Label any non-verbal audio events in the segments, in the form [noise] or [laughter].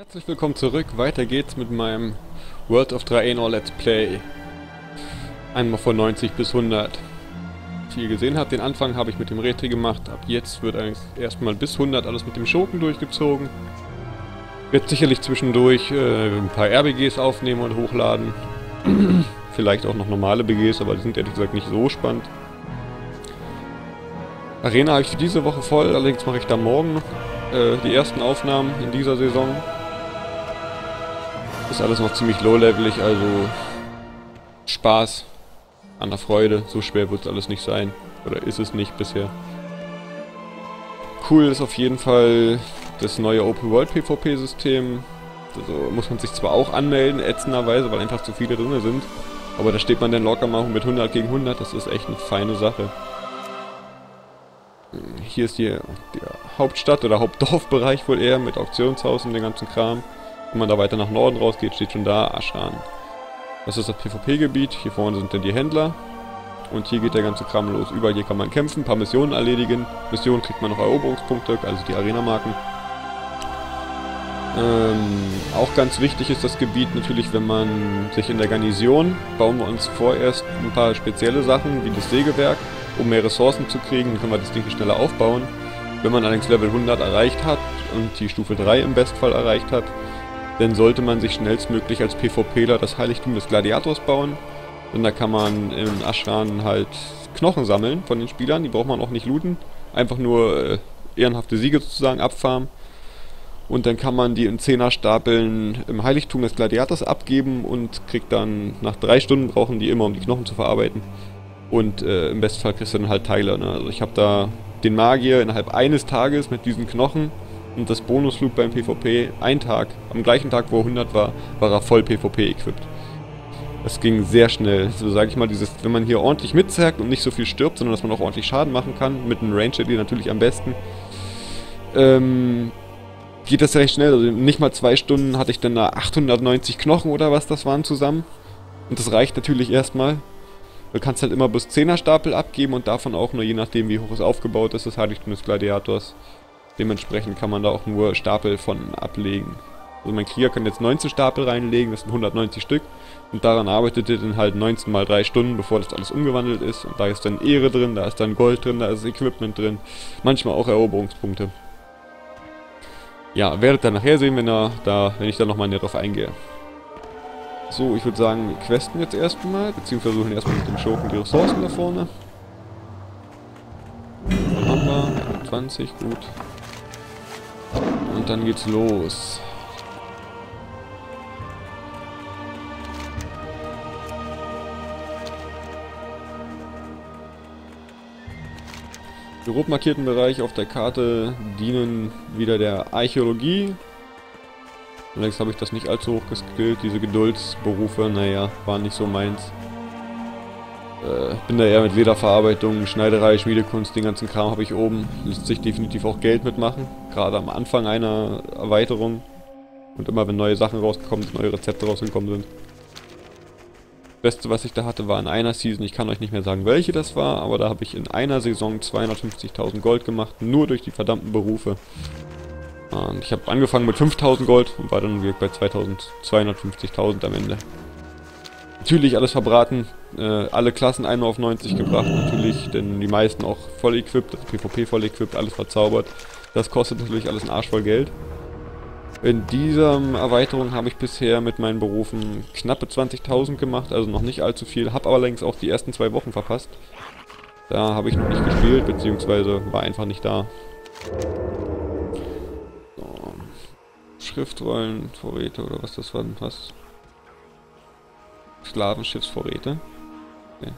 Herzlich willkommen zurück. Weiter geht's mit meinem World of Draenor Let's Play. Einmal von 90 bis 100. Wie ihr gesehen habt, den Anfang habe ich mit dem Retri gemacht. Ab jetzt wird erstmal bis 100 alles mit dem Schurken durchgezogen. Wird sicherlich zwischendurch äh, ein paar RBGs aufnehmen und hochladen. [clears throat] Vielleicht auch noch normale BGs, aber die sind ehrlich gesagt nicht so spannend. Arena habe ich für diese Woche voll, allerdings mache ich da morgen äh, die ersten Aufnahmen in dieser Saison. Ist alles noch ziemlich low-levelig, also Spaß an der Freude. So schwer wird es alles nicht sein. Oder ist es nicht bisher. Cool ist auf jeden Fall das neue Open World PvP System. Also muss man sich zwar auch anmelden, ätzenderweise, weil einfach zu viele drin sind. Aber da steht man dann locker mal mit 100 gegen 100. Das ist echt eine feine Sache. Hier ist die, der Hauptstadt oder Hauptdorfbereich wohl eher mit Auktionshaus und dem ganzen Kram. Wenn man da weiter nach Norden rausgeht, steht schon da Aschran. Das ist das PvP-Gebiet. Hier vorne sind dann die Händler. Und hier geht der ganze Kram los. Überall hier kann man kämpfen, ein paar Missionen erledigen. Missionen kriegt man noch Eroberungspunkte, also die Arena-Marken. Ähm, auch ganz wichtig ist das Gebiet natürlich, wenn man sich in der Garnison, bauen wir uns vorerst ein paar spezielle Sachen, wie das Sägewerk, um mehr Ressourcen zu kriegen, dann können wir das Ding schneller aufbauen. Wenn man allerdings Level 100 erreicht hat und die Stufe 3 im Bestfall erreicht hat, dann sollte man sich schnellstmöglich als PvPler das Heiligtum des Gladiators bauen. Denn da kann man im Aschran halt Knochen sammeln von den Spielern, die braucht man auch nicht looten. Einfach nur äh, ehrenhafte Siege sozusagen abfarmen. Und dann kann man die in 10er Stapeln im Heiligtum des Gladiators abgeben und kriegt dann nach drei Stunden brauchen die immer, um die Knochen zu verarbeiten. Und äh, im Bestfall kriegst du dann halt Teile. Ne? Also ich habe da den Magier innerhalb eines Tages mit diesen Knochen und das Bonusflug beim PvP, ein Tag, am gleichen Tag, wo er 100 war, war er voll PvP-equipped. Das ging sehr schnell. So sage ich mal, dieses, wenn man hier ordentlich mitzerrt und nicht so viel stirbt, sondern dass man auch ordentlich Schaden machen kann, mit einem Ranger die natürlich am besten, ähm, geht das recht schnell. Also nicht mal zwei Stunden hatte ich dann da 890 Knochen oder was das waren zusammen. Und das reicht natürlich erstmal. Du kannst halt immer bis 10er Stapel abgeben und davon auch nur je nachdem wie hoch es aufgebaut ist, das Heiligtum des Gladiators. Dementsprechend kann man da auch nur Stapel von ablegen. Also mein Krieger kann jetzt 19 Stapel reinlegen, das sind 190 Stück. Und daran arbeitet er dann halt 19 mal 3 Stunden, bevor das alles umgewandelt ist. Und da ist dann Ehre drin, da ist dann Gold drin, da ist Equipment drin. Manchmal auch Eroberungspunkte. Ja, werdet ihr nachher sehen, wenn, er da, wenn ich da nochmal näher drauf eingehe. So, ich würde sagen, wir questen jetzt erstmal, beziehungsweise versuchen erstmal mit dem Schurken die Ressourcen da vorne. Haben wir 20, gut. Dann geht's los. Die rot markierten Bereiche auf der Karte dienen wieder der Archäologie. Allerdings habe ich das nicht allzu hoch geskillt. Diese Geduldsberufe, naja, waren nicht so meins. Äh, bin da eher mit Lederverarbeitung, Schneiderei, Schmiedekunst, den ganzen Kram habe ich oben. Lässt sich definitiv auch Geld mitmachen. Gerade am Anfang einer Erweiterung. Und immer wenn neue Sachen rausgekommen sind, neue Rezepte rausgekommen sind. Das Beste, was ich da hatte, war in einer Season. Ich kann euch nicht mehr sagen, welche das war, aber da habe ich in einer Saison 250.000 Gold gemacht. Nur durch die verdammten Berufe. Und ich habe angefangen mit 5.000 Gold und war dann bei 250.000 am Ende. Natürlich alles verbraten, äh, alle Klassen einmal auf 90 gebracht, natürlich, denn die meisten auch voll equipped, also PvP voll equipped, alles verzaubert. Das kostet natürlich alles einen Arsch voll Geld. In dieser Erweiterung habe ich bisher mit meinen Berufen knappe 20.000 gemacht, also noch nicht allzu viel, habe aber längst auch die ersten zwei Wochen verpasst. Da habe ich noch nicht gespielt, beziehungsweise war einfach nicht da. So. Schriftrollen, Vorräte oder was das war, was? Sklavenschiffsvorräte. Okay.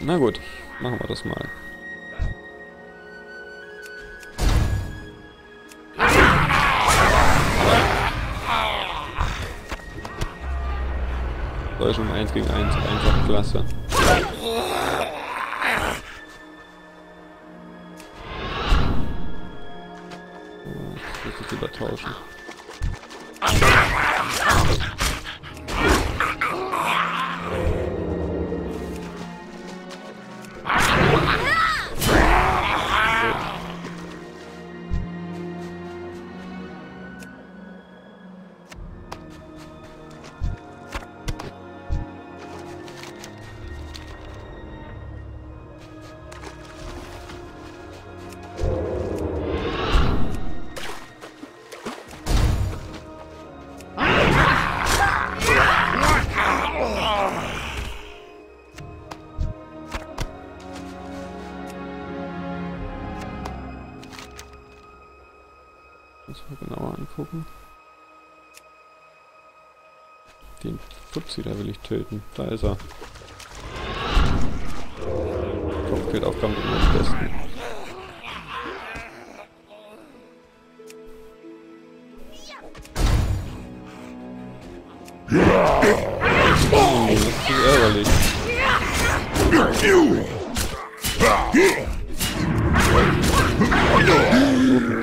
Na gut, machen wir das mal. Deutschland 1 gegen 1, einfach klasse. Ich muss das lieber tauschen. Genauer angucken. Den Fuzzi, da will ich töten. Da ist er. Kopfgeldaufgaben sind immer die besten. Oh, das ist ärgerlich.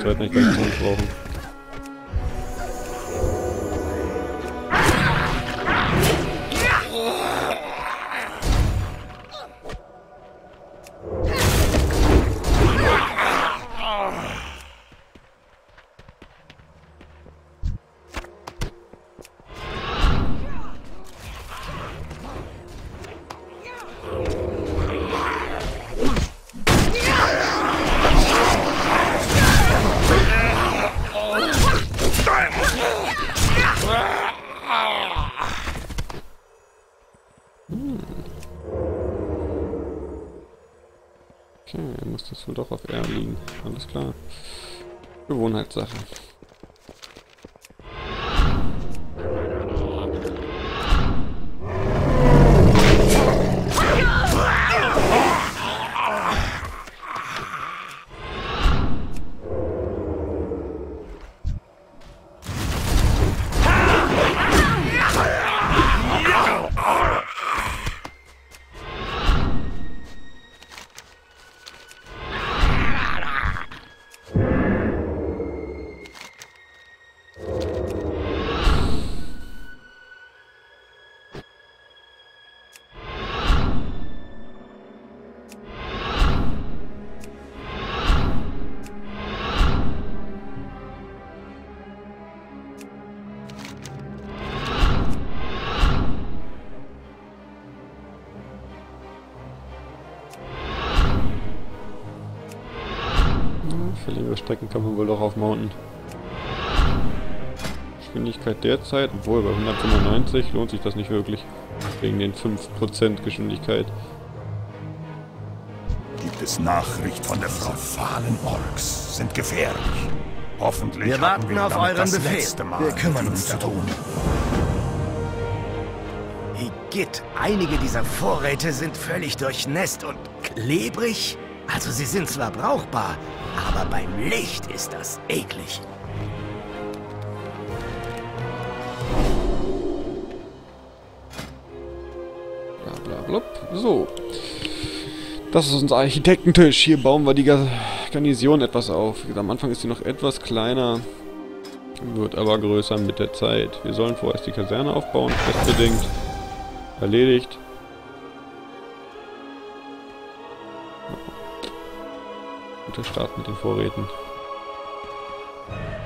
Zeit nicht ganz brauchen. Doch auf R liegen. Alles klar. Gewohnheitssache. Strecken kann man wohl doch auf Mountain. Geschwindigkeit derzeit, obwohl bei 195 lohnt sich das nicht wirklich. Wegen den 5% Geschwindigkeit. Gibt es Nachricht von der Frau? Fahlen Orks sind gefährlich. Hoffentlich Wir haben warten wir auf damit euren das Befehl. letzte Mal Wir kümmern uns darum. tun. Igitt, einige dieser Vorräte sind völlig durchnässt und klebrig. Also sie sind zwar brauchbar, aber beim Licht ist das eklig. Bla bla blub. So. Das ist unser Architektentisch. Hier bauen wir die Ga- Garnison etwas auf. Am Anfang ist sie noch etwas kleiner. Wird aber größer mit der Zeit. Wir sollen vorerst die Kaserne aufbauen, festbedingt. Erledigt. Guter Start mit den Vorräten.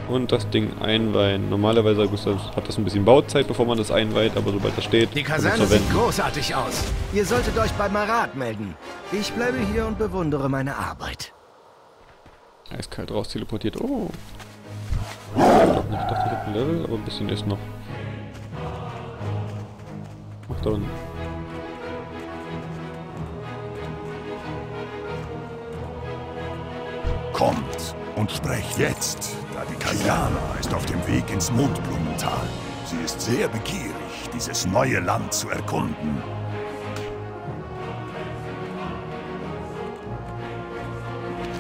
Und das Ding einweihen. Normalerweise hat das ein bisschen Bauzeit, bevor man das einweiht, aber sobald das steht, Die Kaserne sieht großartig aus. Ihr solltet euch bei Marat melden. Ich bleibe hier und bewundere meine Arbeit. Eiskalt raus teleportiert. Oh. Ich nicht. Ich dachte, ich habe ein Level, aber ein bisschen ist noch. Ach, da unten. Kommt und sprecht jetzt, da die Kajana ist auf dem Weg ins Mondblumental. Sie ist sehr begierig, dieses neue Land zu erkunden.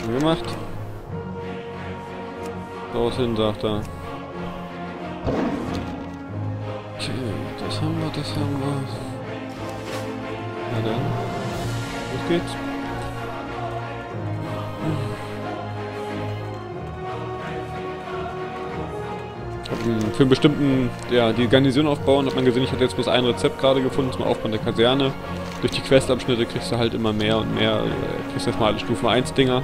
Schon gemacht. Dorthin, sagt er. Okay, das haben wir, das haben wir. Na dann. Los geht's. Für einen bestimmten, ja, die Garnison aufbauen, hat man gesehen, ich hatte jetzt bloß ein Rezept gerade gefunden zum Aufbau der Kaserne. Durch die Questabschnitte kriegst du halt immer mehr und mehr, äh, kriegst erstmal alle Stufen 1 Dinger.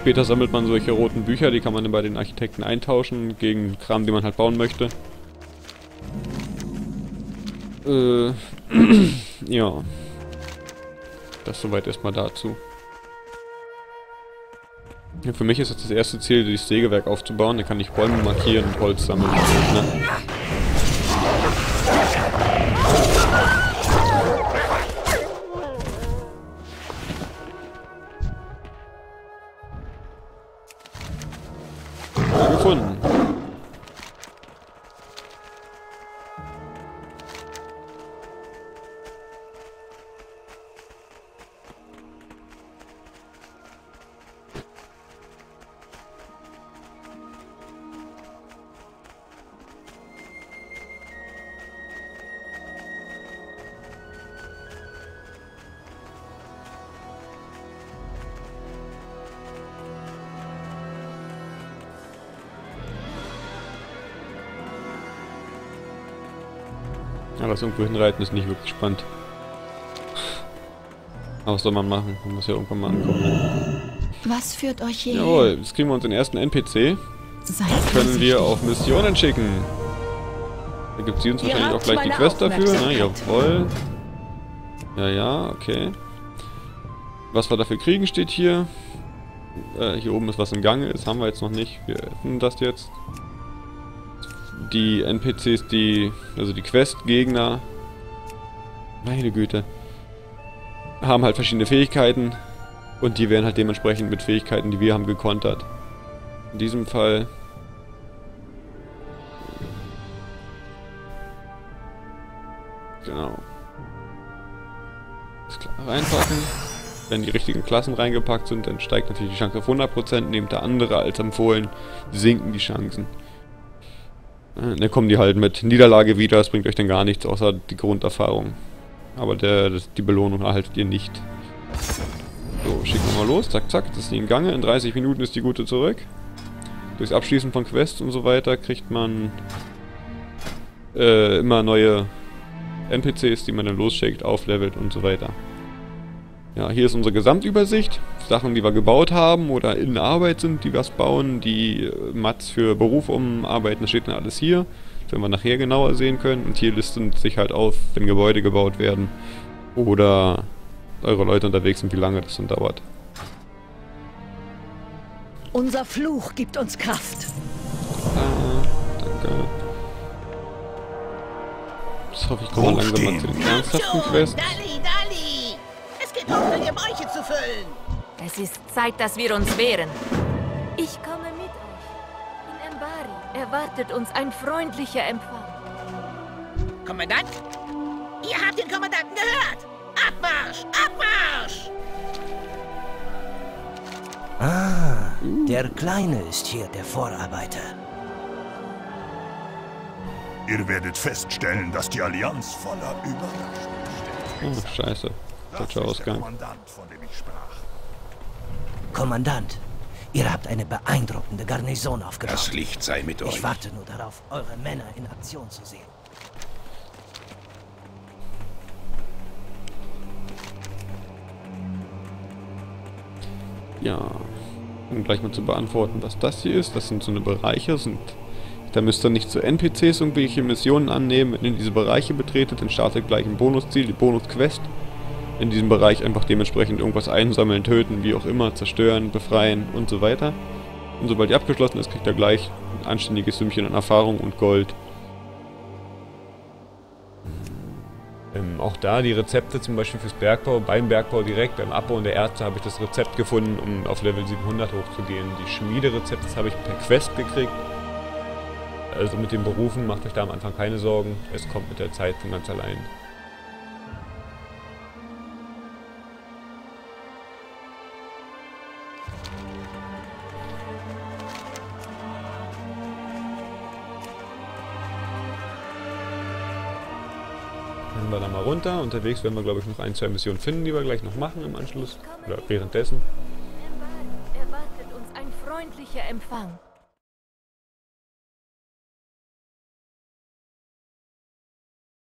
Später sammelt man solche roten Bücher, die kann man dann bei den Architekten eintauschen, gegen Kram, den man halt bauen möchte. Äh, [clears throat] ja. Das soweit erstmal dazu. Ja, für mich ist jetzt das erste Ziel, das Sägewerk aufzubauen. Da kann ich Bäume markieren und Holz sammeln. Ne? Aber das irgendwo hinreiten ist nicht wirklich spannend. Aber was soll man machen? Man muss ja irgendwann mal ankommen. Ne? Was führt euch hier? Jawohl, jetzt kriegen wir uns den ersten NPC. Seid können wir auf Missionen schicken. Da gibt sie uns Ihr wahrscheinlich auch gleich die Quest dafür. Ne? Jawohl. Ja, ja, okay. Was wir dafür kriegen, steht hier. Äh, hier oben ist was im Gange, das haben wir jetzt noch nicht. Wir öffnen das jetzt die NPCs, die, also die Quest-Gegner, meine Güte, haben halt verschiedene Fähigkeiten und die werden halt dementsprechend mit Fähigkeiten, die wir haben, gekontert. In diesem Fall Genau. Das klar reinpacken. Wenn die richtigen Klassen reingepackt sind, dann steigt natürlich die Chance auf 100%. Nehmt der andere als empfohlen, sinken die Chancen. Dann kommen die halt mit Niederlage wieder, das bringt euch dann gar nichts, außer die Grunderfahrung. Aber der, das, die Belohnung erhaltet ihr nicht. So, schicken wir mal los, zack, zack, das ist die in Gange. In 30 Minuten ist die gute zurück. Durchs Abschließen von Quests und so weiter kriegt man äh, immer neue NPCs, die man dann losschickt, auflevelt und so weiter. Ja, hier ist unsere Gesamtübersicht. Sachen, die wir gebaut haben oder in Arbeit sind, die wir bauen, die äh, Mats für Beruf umarbeiten, das steht dann alles hier. Wenn wir nachher genauer sehen können. Und hier listen sich halt auf, wenn Gebäude gebaut werden oder eure Leute unterwegs sind, wie lange das dann dauert. Unser Fluch gibt uns Kraft. Ah, danke. Das hoffe ich komme langsam mal zu den ernsthaften Quests. Taufeln ihr Bäuche zu füllen. Es ist Zeit, dass wir uns wehren. Ich komme mit euch. In Embari erwartet uns ein freundlicher Empfang. Kommandant? Ihr habt den Kommandanten gehört! Abmarsch! Abmarsch! Ah, der Kleine ist hier der Vorarbeiter. Ihr werdet feststellen, dass die Allianz voller Überraschungen steht. Oh, scheiße. Falscher Ausgang. Kommandant, ihr habt eine beeindruckende Garnison aufgebaut. Das Licht sei mit euch. Ich warte nur darauf, eure Männer in Aktion zu sehen. Ja, um gleich mal zu beantworten, was das hier ist. Das sind so eine Bereiche, sind da müsst ihr nicht zu NPCs irgendwelche Missionen annehmen. Wenn ihr diese Bereiche betretet, dann startet gleich ein Bonusziel, die Bonusquest in diesem Bereich einfach dementsprechend irgendwas einsammeln, töten, wie auch immer, zerstören, befreien und so weiter. Und sobald die abgeschlossen ist, kriegt er gleich ein anständiges Sümmchen an Erfahrung und Gold. Ähm, auch da die Rezepte zum Beispiel fürs Bergbau, beim Bergbau direkt, beim Abbau der Ärzte habe ich das Rezept gefunden, um auf Level 700 hochzugehen. Die Schmiederezepte habe ich per Quest gekriegt. Also mit den Berufen macht euch da am Anfang keine Sorgen, es kommt mit der Zeit von ganz allein. Rennen wir da mal runter. Unterwegs werden wir, glaube ich, noch ein, zwei Missionen finden, die wir gleich noch machen im Anschluss. Oder währenddessen. Erwartet uns ein freundlicher Empfang.